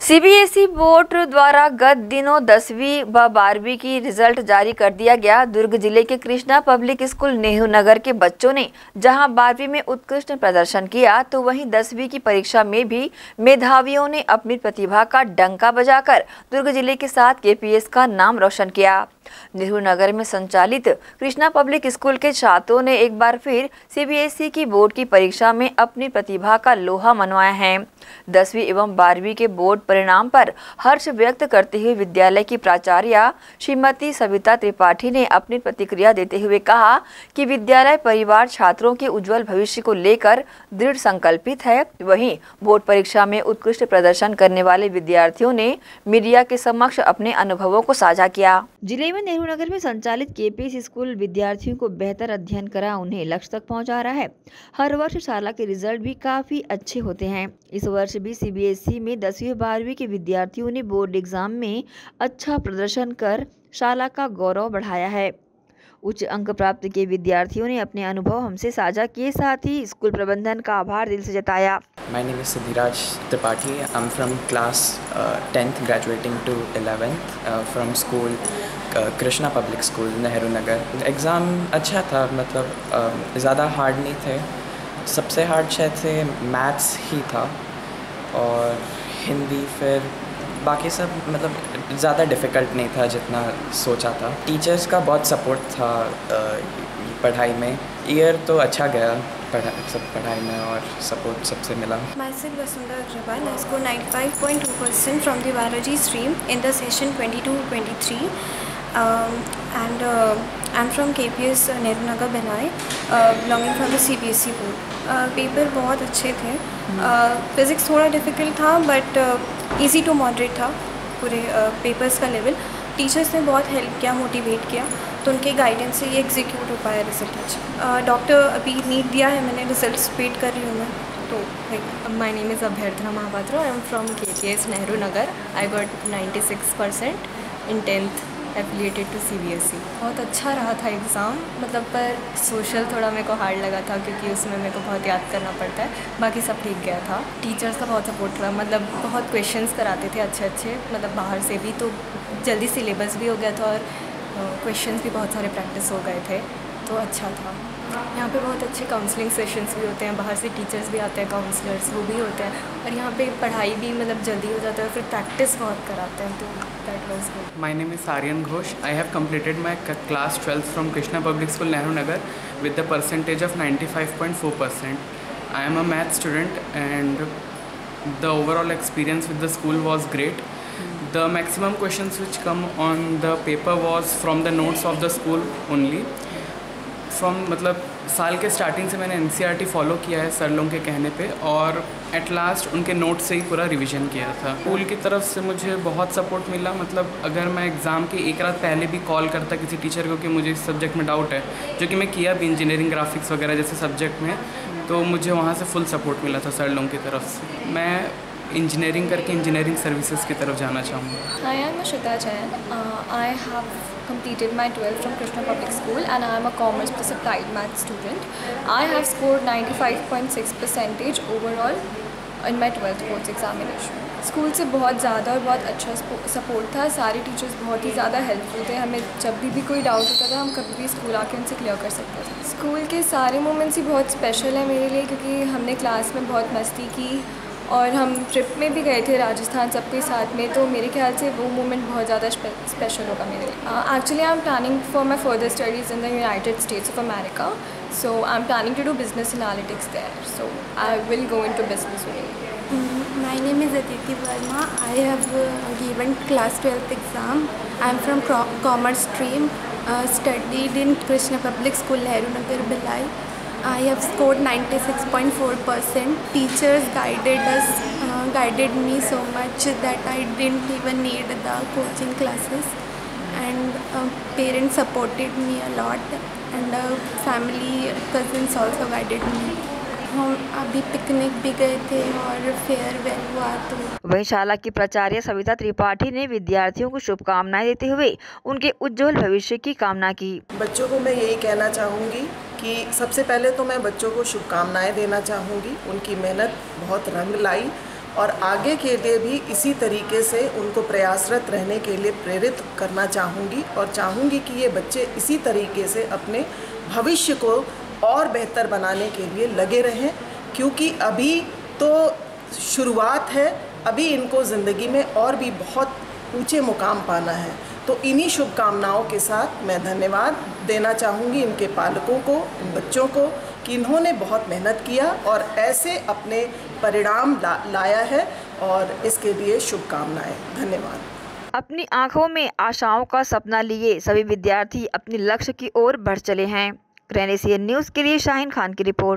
CBSE board द्वारा गत दिनों दसवीं व बारहवीं की रिज़ल्ट जारी कर दिया गया। दुर्ग ज़िले के कृष्णा पब्लिक स्कूल नेहरू नगर के बच्चों ने जहाँ बारहवीं में उत्कृष्ट प्रदर्शन किया तो वहीं दसवीं की परीक्षा में भी मेधावियों ने अपनी प्रतिभा का डंका बजाकर दुर्ग ज़िले के साथ केपीएस का नाम रोशन किया। नेहरू नगर में संचालित कृष्णा पब्लिक स्कूल के छात्रों ने एक बार फिर सीबीएसई की बोर्ड की परीक्षा में अपनी प्रतिभा का लोहा मनवाया है। दसवीं एवं बारहवीं के बोर्ड परिणाम पर हर्ष व्यक्त करते हुए विद्यालय की प्राचार्य श्रीमती सविता त्रिपाठी ने अपनी प्रतिक्रिया देते हुए कहा कि विद्यालय परिवार छात्रों के उज्जवल भविष्य को लेकर दृढ़ संकल्पित है। वहीं बोर्ड परीक्षा में उत्कृष्ट प्रदर्शन करने वाले विद्यार्थियों ने मीडिया के समक्ष अपने अनुभवों को साझा किया। ज़िले में नेहरू नगर में संचालित केपीएस स्कूल विद्यार्थियों को बेहतर अध्ययन करा उन्हें लक्ष्य तक पहुँचा रहा है। हर वर्ष शाला के रिज़ल्ट भी काफ़ी अच्छे होते हैं। इस वर्ष भी सीबीएसई में दसवीं बारहवीं के विद्यार्थियों ने बोर्ड एग्ज़ाम में अच्छा प्रदर्शन कर शाला का गौरव बढ़ाया है। उच्च अंक प्राप्त के विद्यार्थियों ने अपने अनुभव हमसे साझा किए, साथ ही स्कूल प्रबंधन का आभार दिल से जताया। My name is Siddhiraj Tripathi I am from class tenth graduating to eleventh from school Krishna public school Nehru Nagar exam अच्छा था मतलब uh, ज़्यादा हार्ड नहीं थे। सबसे हार्ड शायद थे मैथ्स ही था और हिंदी फिर बाकी सब मतलब ज़्यादा डिफ़िकल्ट नहीं था जितना सोचा था। टीचर्स का बहुत सपोर्ट था uh, पढ़ाई में। ईयर तो अच्छा गया पढ़ा, सब पढ़ाई में और सपोर्ट सबसे मिला। Myself Vasundhara Agarwal I scored ninety five point two percent from the biology stream in the session twenty two twenty three and I am from K P S Nehru Nagar बेनाई belonging from the C B S E board paper बहुत अच्छे थे। hmm. Physics थोड़ा difficult था but easy to moderate था पूरे papers का level teachers ने बहुत हेल्प किया मोटिवेट किया। तो उनके गाइडेंस से ये एग्जीक्यूट हो पाया रिज़ल्ट अच्छा। डॉक्टर अभी नीट दिया है, मैंने रिज़ल्ट वेट कर रही हूँ मैं। तो My name is Abhyardhana Mahapatra. I am from KPS Nehru Nagar. I got 96% in 10th affiliated to CBSE. बहुत अच्छा रहा था एग्ज़ाम मतलब पर सोशल थोड़ा मेरे को हार्ड लगा था क्योंकि उसमें मेरे को बहुत याद करना पड़ता है। बाकी सब ठीक गया था। टीचर्स का बहुत सपोर्ट रहा मतलब बहुत क्वेश्चंस कराते थे अच्छे अच्छे मतलब बाहर से भी तो जल्दी सिलेबस भी हो गया था और क्वेश्चन भी बहुत सारे प्रैक्टिस हो गए थे तो अच्छा था। यहाँ पे बहुत अच्छे काउंसलिंग सेशंस भी होते हैं, बाहर से टीचर्स भी आते हैं काउंसलर्स वो भी होते हैं, और यहाँ पे पढ़ाई भी मतलब जल्दी हो जाता है, फिर प्रैक्टिस बहुत कराते हैं तो that was good my name is Aryan Ghosh I have completed my class twelfth from Krishna public school Nehru Nagar with the percentage of ninety I am a math student and the overall experience with the school was great The maximum questions which come on the paper was from the notes of the school only. From मतलब साल के starting से मैंने N follow किया है sir लोगों के कहने पे और एट लास्ट उनके नोट से ही पूरा रिवीजन किया था स्कूल की तरफ़ से मुझे बहुत सपोर्ट मिला मतलब अगर मैं एग्ज़ाम के एक रात पहले भी कॉल करता किसी टीचर को कि मुझे इस सब्जेक्ट में डाउट है, जो कि मैं किया भी इंजीनियरिंग ग्राफिक्स वगैरह जैसे सब्जेक्ट में तो मुझे वहाँ से फुल सपोर्ट मिला था सर लोगों की तरफ़ से मैं इंजीनियरिंग करके इंजीनियरिंग सर्विसेज़ की तरफ़ जाना चाहूँगा I am Ashita Jain. Uh, I have completed my 12th from Krishna Public School and I am a commerce plus applied math student. I have scored 95.6 percentage overall in my 12th boards examination. School से बहुत ज़्यादा और बहुत अच्छा support था सारे teachers बहुत ही ज़्यादा हेल्पफुल थे हमें जब भी भी कोई डाउट होता था हम कभी भी स्कूल आके उनसे क्लियर कर सकते थे स्कूल के सारे मोमेंट्स ही बहुत स्पेशल है मेरे लिए क्योंकि हमने क्लास में बहुत मस्ती की और हम ट्रिप में भी गए थे राजस्थान सबके साथ में तो मेरे ख्याल से वो मोमेंट बहुत ज़्यादा स्पेशल होगा मेरे लिए actually I am planning for my further studies in the United States of America so I am planning to do business analytics there so I will go into business My name is Aditi Verma. I have uh, given class 12th exam. I am from co- commerce stream. Uh, studied in Krishna Public School, Nehru Nagar. I have scored 96.4%. Teachers guided us, uh, guided me so much that I didn't even need the coaching classes. And uh, parents supported me a lot. And uh, family, cousins also guided me. हम अभी picnic भी गए थे और farewell हुआ तो। वहीं शाला की प्राचार्य सविता त्रिपाठी ने विद्यार्थियों को शुभकामनाएँ देते हुए उनके उज्जवल भविष्य की कामना की। बच्चों को मैं यही कहना चाहूँगी कि सबसे पहले तो मैं बच्चों को शुभकामनाएँ देना चाहूँगी। उनकी मेहनत बहुत रंग लाई और आगे के लिए भी इसी तरीके से उनको प्रयासरत रहने के लिए प्रेरित करना चाहूँगी और चाहूँगी कि ये बच्चे इसी तरीके से अपने भविष्य को और बेहतर बनाने के लिए लगे रहें क्योंकि अभी तो शुरुआत है अभी इनको ज़िंदगी में और भी बहुत ऊँचे मुकाम पाना है। तो इन्हीं शुभकामनाओं के साथ मैं धन्यवाद देना चाहूँगी इनके पालकों को इन बच्चों को कि इन्होंने बहुत मेहनत किया और ऐसे अपने परिणाम ला, लाया है और इसके लिए शुभकामनाएँ। धन्यवाद। अपनी आँखों में आशाओं का सपना लिए सभी विद्यार्थी अपने लक्ष्य की ओर बढ़ चले हैं। ग्रैनेसियर न्यूज़ के लिए शाहिन खान की रिपोर्ट।